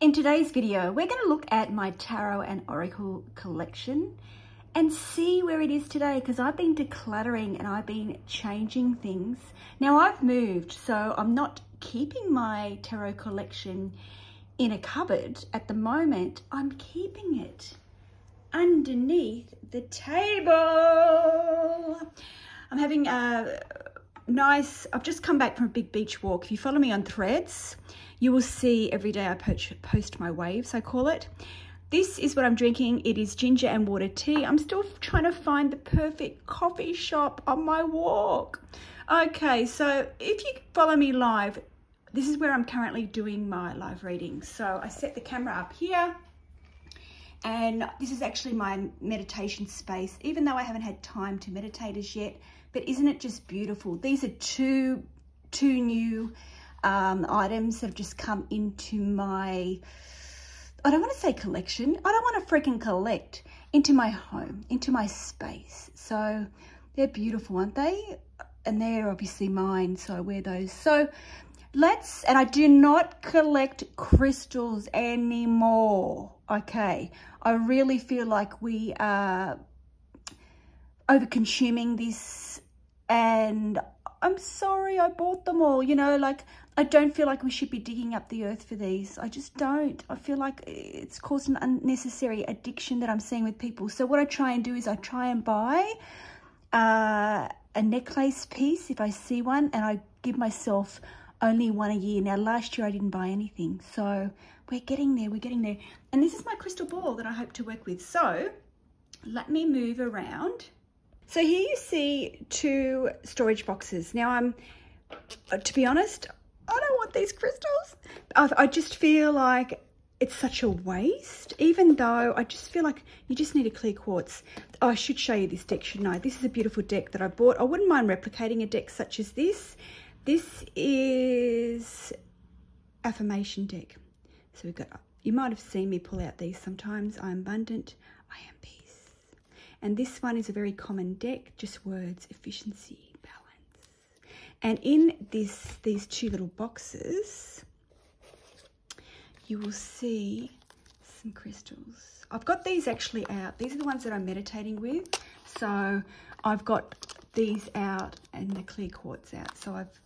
In today's video, we're going to look at my Tarot and Oracle collection and see where it is today because I've been decluttering and I've been changing things. Now I've moved, so I'm not keeping my Tarot collection in a cupboard at the moment. I'm keeping it underneath the table. I'm having a nice, I've just come back from a big beach walk. If you follow me on threads, you will see every day I post my waves, I call it. This is what I'm drinking. It is ginger and water tea. I'm still trying to find the perfect coffee shop on my walk. Okay, so if you follow me live, this is where I'm currently doing my live reading. So I set the camera up here and this is actually my meditation space, even though I haven't had time to meditate as yet, but isn't it just beautiful? These are two, two new um, items that have just come into my, I don't want to say collection. I don't want to freaking collect into my home, into my space. So they're beautiful, aren't they? And they're obviously mine, so I wear those. So let's, and I do not collect crystals anymore. Okay, I really feel like we are over consuming this and I'm sorry I bought them all. You know, like I don't feel like we should be digging up the earth for these. I just don't. I feel like it's caused an unnecessary addiction that I'm seeing with people. So what I try and do is I try and buy uh, a necklace piece if I see one and I give myself only one a year. Now, last year I didn't buy anything. So we're getting there, we're getting there. And this is my crystal ball that I hope to work with. So let me move around so here you see two storage boxes. Now I'm, uh, to be honest, I don't want these crystals. I, I just feel like it's such a waste, even though I just feel like you just need a clear quartz. Oh, I should show you this deck, shouldn't I? This is a beautiful deck that I bought. I wouldn't mind replicating a deck such as this. This is affirmation deck. So we've got, you might have seen me pull out these sometimes. I'm abundant, I am peace. And this one is a very common deck, just words, efficiency, balance. And in this, these two little boxes, you will see some crystals. I've got these actually out. These are the ones that I'm meditating with. So I've got these out and the clear quartz out. So I've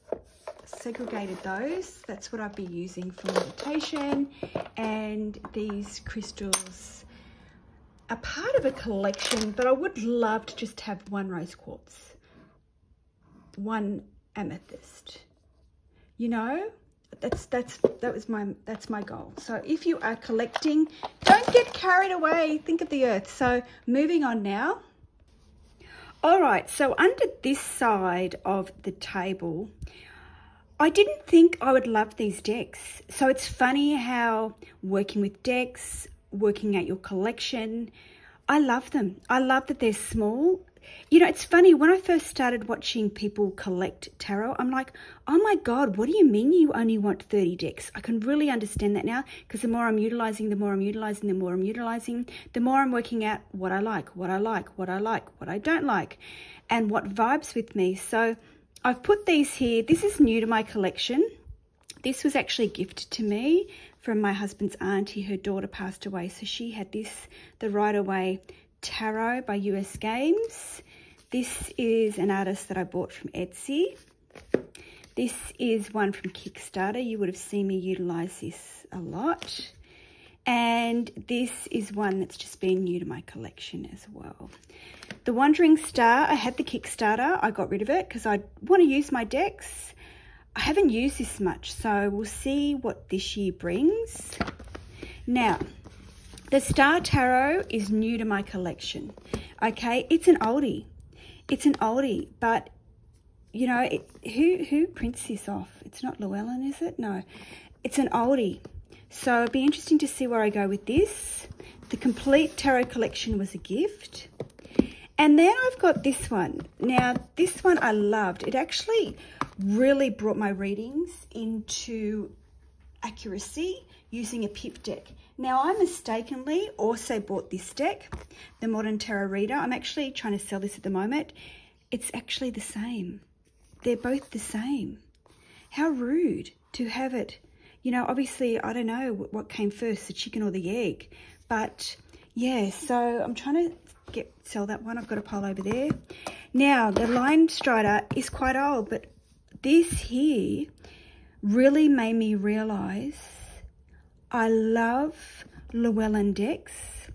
segregated those. That's what I've been using for meditation. And these crystals a part of a collection, but I would love to just have one rose quartz, one amethyst. You know, that's that's that was my that's my goal. So if you are collecting, don't get carried away. Think of the earth. So moving on now. All right, so under this side of the table, I didn't think I would love these decks. So it's funny how working with decks, working at your collection. I love them. I love that they're small. You know, it's funny, when I first started watching people collect tarot, I'm like, oh my God, what do you mean you only want 30 decks? I can really understand that now because the more I'm utilizing, the more I'm utilizing, the more I'm utilizing, the more I'm working out what I like, what I like, what I like, what I don't like, and what vibes with me. So I've put these here. This is new to my collection. This was actually gifted to me from my husband's auntie. Her daughter passed away, so she had this, the Rider-Waite Tarot by US Games. This is an artist that I bought from Etsy. This is one from Kickstarter. You would have seen me utilize this a lot. And this is one that's just been new to my collection as well. The Wandering Star, I had the Kickstarter. I got rid of it because I want to use my decks. I haven't used this much, so we'll see what this year brings. Now, the Star Tarot is new to my collection. Okay, it's an oldie. It's an oldie, but you know, it, who who prints this off? It's not Llewellyn, is it? No, it's an oldie. So it'd be interesting to see where I go with this. The complete tarot collection was a gift. And then I've got this one. Now, this one I loved. It actually really brought my readings into accuracy using a pip deck. Now, I mistakenly also bought this deck, the Modern Tarot Reader. I'm actually trying to sell this at the moment. It's actually the same. They're both the same. How rude to have it. you know, obviously, I don't know what came first, the chicken or the egg. But yeah, so I'm trying to get sell that one. I've got a pile over there. Now, the Line Strider is quite old, but this here really made me realize I love Llewellyn decks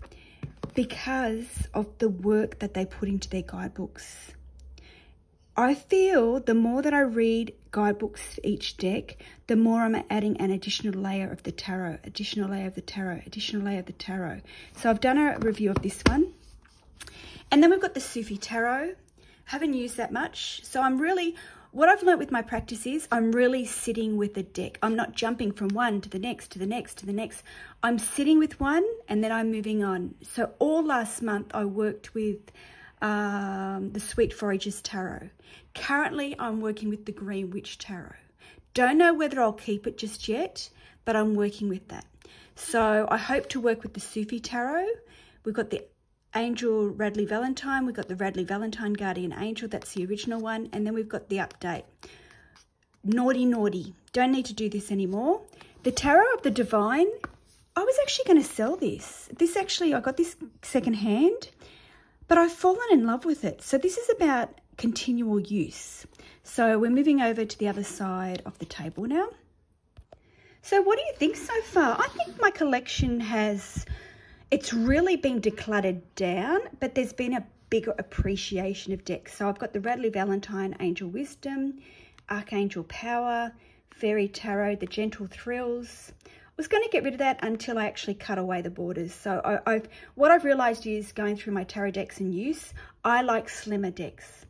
because of the work that they put into their guidebooks. I feel the more that I read guidebooks for each deck, the more I'm adding an additional layer of the tarot, additional layer of the tarot, additional layer of the tarot. So I've done a review of this one. And then we've got the Sufi Tarot. Haven't used that much. So I'm really, what I've learned with my practice is I'm really sitting with the deck. I'm not jumping from one to the next, to the next, to the next. I'm sitting with one and then I'm moving on. So all last month I worked with um, the Sweet Foragers Tarot. Currently, I'm working with the Green Witch Tarot. Don't know whether I'll keep it just yet, but I'm working with that. So I hope to work with the Sufi Tarot. We've got the Angel Radleigh Valentine. We've got the Radleigh Valentine Guardian Angel. That's the original one. And then we've got the update. Naughty, naughty. Don't need to do this anymore. The Tarot of the Divine. I was actually going to sell this. This actually, I got this second hand but I've fallen in love with it. So this is about continual use. So we're moving over to the other side of the table now. So what do you think so far? I think my collection has, it's really been decluttered down, but there's been a bigger appreciation of decks. So I've got the Radleigh Valentine Angel Wisdom, Archangel Power, Fairy Tarot, the Gentle Thrills, I was going to get rid of that until I actually cut away the borders. So I, have what I've realized is going through my tarot decks in use, I like slimmer decks.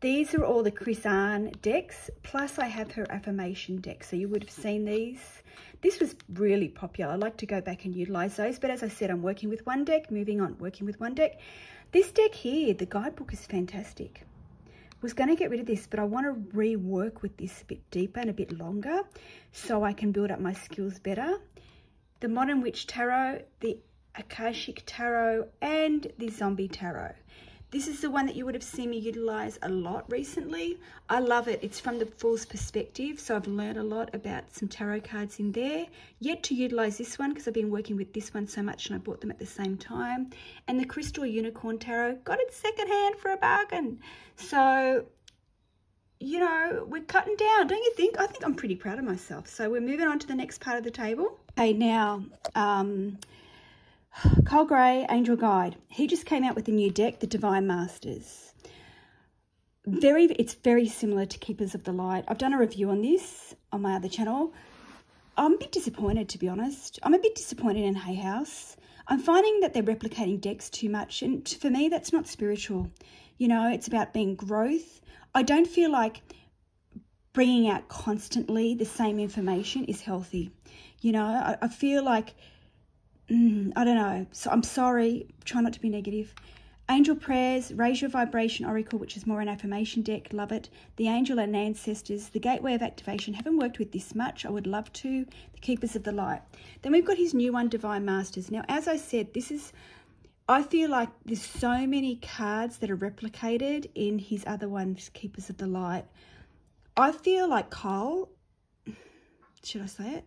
These are all the Chris-Anne decks, plus I have her affirmation deck. So you would have seen these. This was really popular. I like to go back and utilize those. But as I said, I'm working with one deck, moving on, working with one deck. This deck here, the guidebook is fantastic was going to get rid of this, but I want to rework with this a bit deeper and a bit longer so I can build up my skills better. The Modern Witch Tarot, the Akashic Tarot, and the Zombie Tarot. This is the one that you would have seen me utilize a lot recently. I love it. It's from the Fool's perspective, so I've learned a lot about some tarot cards in there. Yet to utilize this one because I've been working with this one so much and I bought them at the same time. And the Crystal Unicorn Tarot got it secondhand for a bargain. So, you know, we're cutting down, don't you think? I think I'm pretty proud of myself. So we're moving on to the next part of the table. Okay, now, um, Kyle Gray, Angel Guide. He just came out with a new deck, the Divine Masters. Very, it's very similar to Keepers of the Light. I've done a review on this on my other channel. I'm a bit disappointed, to be honest. I'm a bit disappointed in Hay House. I'm finding that they're replicating decks too much, and for me, that's not spiritual. You know, it's about being growth. I don't feel like bringing out constantly the same information is healthy. You know, I, I feel like mm, I don't know. So I'm sorry. Try not to be negative. Angel Prayers, Raise Your Vibration Oracle, which is more an affirmation deck. Love it. The Angel and Ancestors, the Gateway of Activation. Haven't worked with this much. I would love to. The Keepers of the Light. Then we've got his new one, Divine Masters. Now, as I said, this is... I feel like there's so many cards that are replicated in his other ones, Keepers of the Light. I feel like Kyle... Should I say it?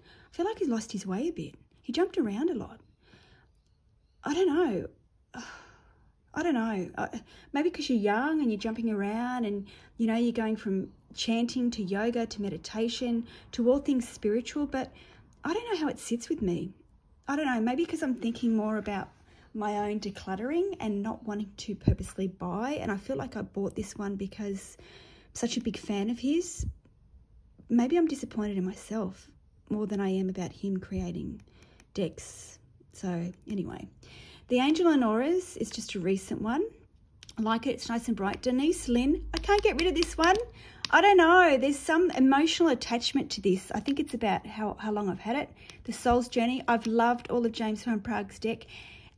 I feel like he's lost his way a bit. He jumped around a lot. I don't know. I don't know. Uh, maybe because you're young and you're jumping around and, you know, you're going from chanting to yoga to meditation to all things spiritual, but I don't know how it sits with me. I don't know. Maybe because I'm thinking more about my own decluttering and not wanting to purposely buy. And I feel like I bought this one because I'm such a big fan of his. Maybe I'm disappointed in myself more than I am about him creating decks. So anyway, the Angel Auras is just a recent one. I like it. It's nice and bright. Denise Linn. I can't get rid of this one. I don't know. There's some emotional attachment to this. I think it's about how, how long I've had it. The Soul's Journey. I've loved all of James Van Praagh's deck.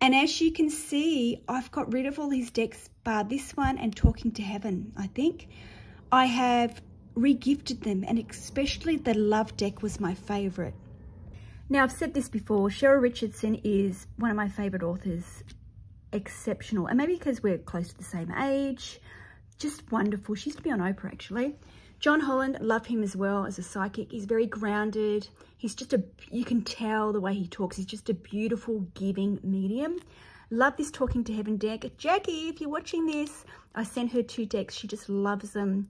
And as you can see, I've got rid of all his decks bar this one and Talking to Heaven, I think. I have regifted them and especially the Love deck was my favourite. Now, I've said this before, Cheryl Richardson is one of my favourite authors. Exceptional. And maybe because we're close to the same age, just wonderful. She used to be on Oprah, actually. John Holland, love him as well as a psychic. He's very grounded. He's just a, you can tell the way he talks. He's just a beautiful giving medium. Love this Talking to Heaven deck. Jackie, if you're watching this, I sent her two decks. She just loves them.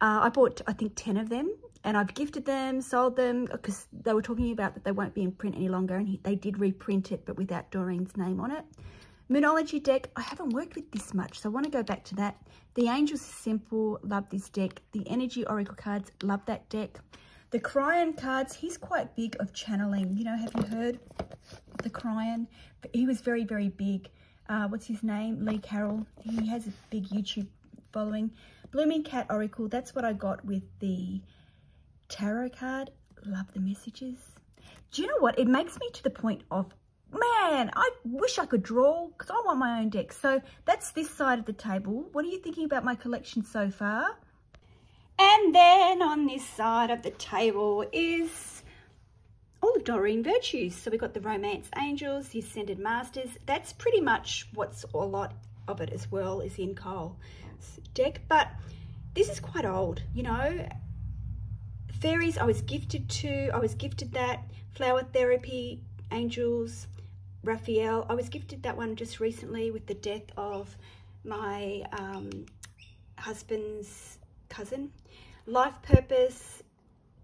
Uh, I bought, I think, 10 of them and I've gifted them, sold them, because they were talking about that they won't be in print any longer, and he, they did reprint it, but without Doreen's name on it. Moonology deck, I haven't worked with this much, so I want to go back to that. The Angels Simple, love this deck. The Energy Oracle cards, love that deck. The Kryon cards, he's quite big of channeling. You know, have you heard the Kryon? He was very, very big. Uh, what's his name? Lee Carroll. He has a big YouTube following. Blooming Cat Oracle, that's what I got with the tarot card. Love the messages. Do you know what? It makes me to the point of, man, I wish I could draw because I want my own deck. So that's this side of the table. What are you thinking about my collection so far? And then on this side of the table is all the Doreen Virtues. So we've got the Romance Angels, the Ascended Masters. That's pretty much what's a lot of it as well is in Cole's deck. But this is quite old, you know, Fairies, I was gifted to. I was gifted that. Flower Therapy, Angels, Raphael. I was gifted that one just recently with the death of my um, husband's cousin. Life Purpose,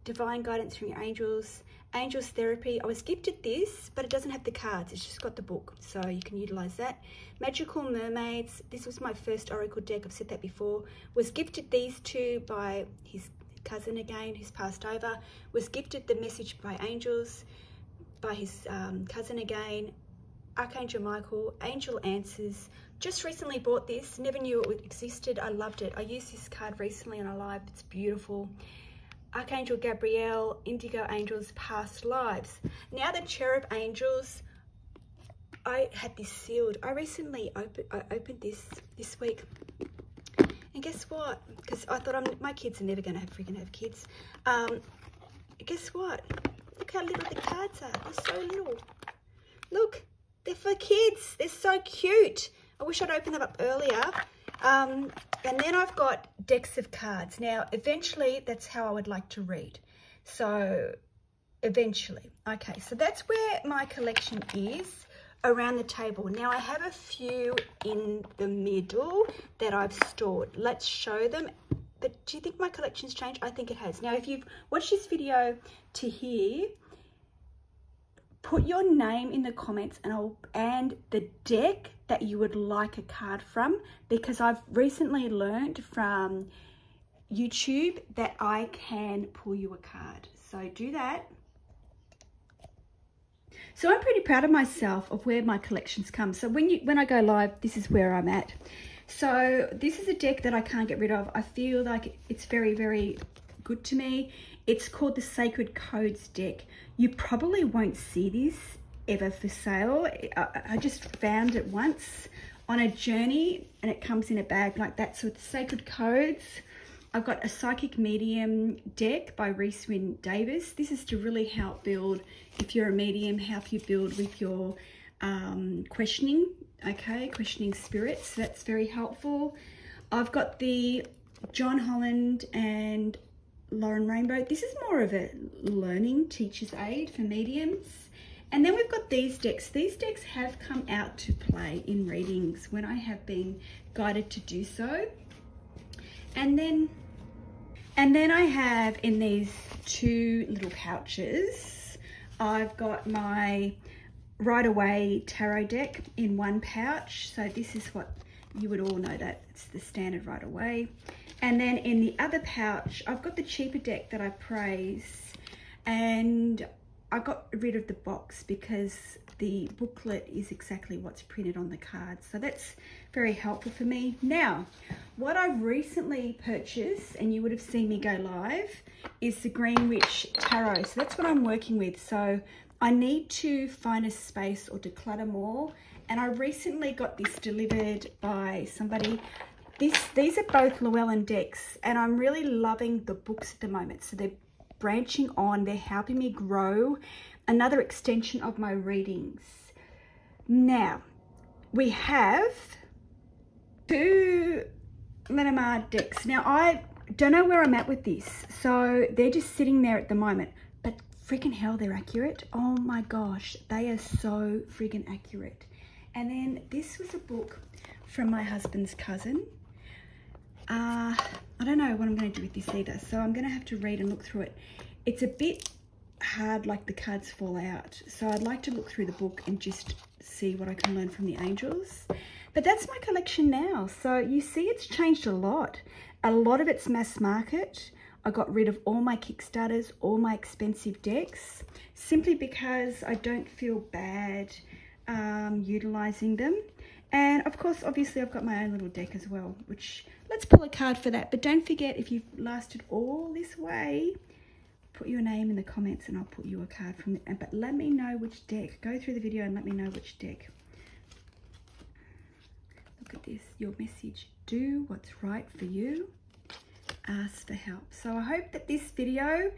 Divine Guidance from Your Angels, Angels Therapy. I was gifted this, but it doesn't have the cards. It's just got the book, so you can utilize that. Magical Mermaids. This was my first Oracle deck. I've said that before. Was gifted these two by his cousin again who's passed over, was gifted the message by angels, by his um, cousin again, Archangel Michael, Angel Answers. Just recently bought this, never knew it existed. I loved it. I used this card recently on a live. It's beautiful. Archangel Gabriel, Indigo Angels, Past Lives. Now the Cherub Angels, I had this sealed. I recently opened, I opened this this week guess what? Because I thought I'm, my kids are never going to have freaking have kids. Um, guess what? Look how little the cards are. They're so little. Look, they're for kids. They're so cute. I wish I'd opened them up earlier. Um, and then I've got decks of cards. Now, eventually, that's how I would like to read. So, eventually. Okay, so that's where my collection is around the table. Now I have a few in the middle that I've stored. Let's show them. But do you think my collection's changed? I think it has. Now, if you've watched this video to here, put your name in the comments and I'll and the deck that you would like a card from because I've recently learned from YouTube that I can pull you a card. So do that. So I'm pretty proud of myself of where my collections come. So when you when I go live, this is where I'm at. So this is a deck that I can't get rid of. I feel like it's very, very good to me. It's called the Sacred Codes deck. You probably won't see this ever for sale. I, just found it once on a journey and it comes in a bag like that. So it's Sacred Codes. I've got a Psychic Medium deck by Rhys Wynn Davis. This is to really help build, if you're a medium, help you build with your um, questioning, okay, questioning spirits. So that's very helpful. I've got the John Holland and Lauren Rainbow. This is more of a learning teacher's aid for mediums. And then we've got these decks. These decks have come out to play in readings when I have been guided to do so. And then and then I have in these two little pouches, I've got my Rider-Waite Tarot deck in one pouch. So this is what you would all know that it's the standard Rider-Waite. And then in the other pouch, I've got the cheaper deck that I praise. And I got rid of the box because the booklet is exactly what's printed on the card. So that's very helpful for me. Now, what I've recently purchased, and you would have seen me go live, is the Green Witch Tarot. So that's what I'm working with. So I need to find a space or declutter more. And I recently got this delivered by somebody. This, these are both Llewellyn decks, and I'm really loving the books at the moment. So they're branching on, they're helping me grow another extension of my readings. Now, we have two Lenormand decks. Now, I don't know where I'm at with this. So they're just sitting there at the moment, but freaking hell, they're accurate. Oh my gosh, they are so freaking accurate. And then this was a book from my husband's cousin. Uh, I don't know what I'm going to do with this either. So I'm going to have to read and look through it. It's a bit hard, like the cards fall out. So I'd like to look through the book and just see what I can learn from the angels. But that's my collection now. So you see it's changed a lot. A lot of it's mass market. I got rid of all my Kickstarters, all my expensive decks, simply because I don't feel bad um, utilizing them. And of course, obviously I've got my own little deck as well, which let's pull a card for that. But don't forget, if you've lasted all this way, put your name in the comments and I'll put you a card from it. But let me know which deck. Go through the video and let me know which deck. Look at this, your message. Do what's right for you. Ask for help. So I hope that this video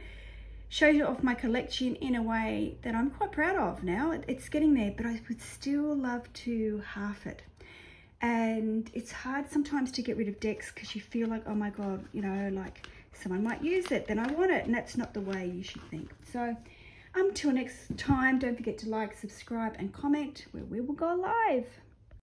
shows you off my collection in a way that I'm quite proud of now. It's getting there, but I would still love to half it. And it's hard sometimes to get rid of decks because you feel like, oh my God, you know, like someone might use it, then I want it. And that's not the way you should think. So um, until next time, don't forget to like, subscribe and comment where we will go live.